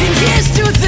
Nothing is too